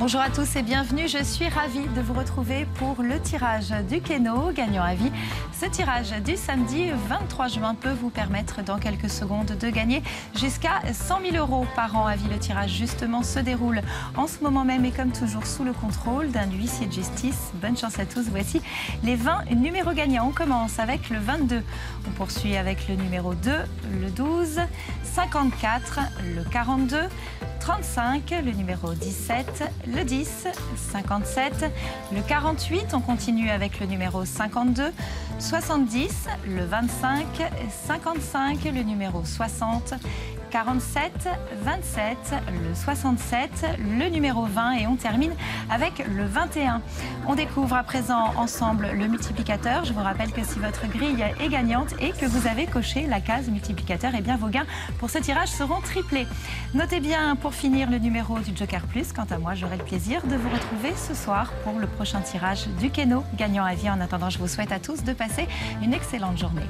Bonjour à tous et bienvenue. Je suis ravie de vous retrouver pour le tirage du Keno gagnant à vie. Ce tirage du samedi 23 juin peut vous permettre dans quelques secondes de gagner jusqu'à 100 000 euros par an à vie. Le tirage justement se déroule en ce moment même et comme toujours sous le contrôle d'un huissier de justice. Bonne chance à tous. Voici les 20 numéros gagnants. On commence avec le 22. On poursuit avec le numéro 2, le 12, 54, le 42, 35, le numéro 17, le 10, 57, le 48, on continue avec le numéro 52, 70, le 25, 55, le numéro 60, 47, 27, le 67, le numéro 20 et on termine avec le 21. On découvre à présent ensemble le multiplicateur. Je vous rappelle que si votre grille est gagnante et que vous avez coché la case multiplicateur, eh bien vos gains pour ce tirage seront triplés. Notez bien pour finir le numéro du Joker Plus. Quant à moi, j'aurai le plaisir de vous retrouver ce soir pour le prochain tirage du Keno gagnant à vie. En attendant, je vous souhaite à tous de passer une excellente journée.